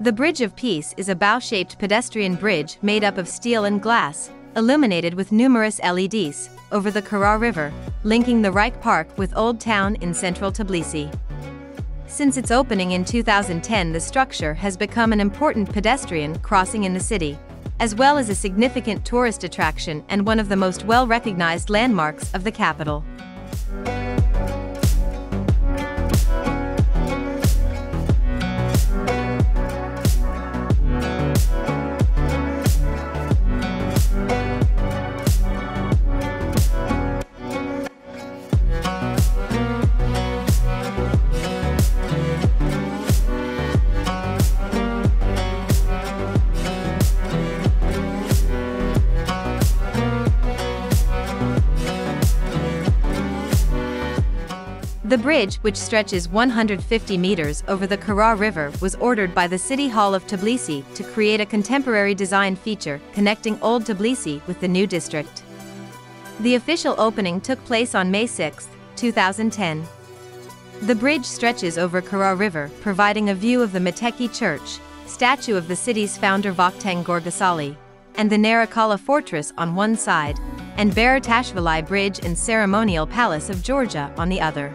The Bridge of Peace is a bow-shaped pedestrian bridge made up of steel and glass, illuminated with numerous LEDs, over the Kura River, linking the Rike Park with Old Town in central Tbilisi. Since its opening in 2010 the structure has become an important pedestrian crossing in the city, as well as a significant tourist attraction and one of the most well-recognized landmarks of the capital. The bridge, which stretches 150 meters over the Kura River, was ordered by the City Hall of Tbilisi to create a contemporary design feature connecting Old Tbilisi with the new district. The official opening took place on May 6, 2010. The bridge stretches over Kura River, providing a view of the Metekhi Church, statue of the city's founder Vakhtang Gorgasali, and the Narikala Fortress on one side, and Baratashvili Bridge and Ceremonial Palace of Georgia on the other.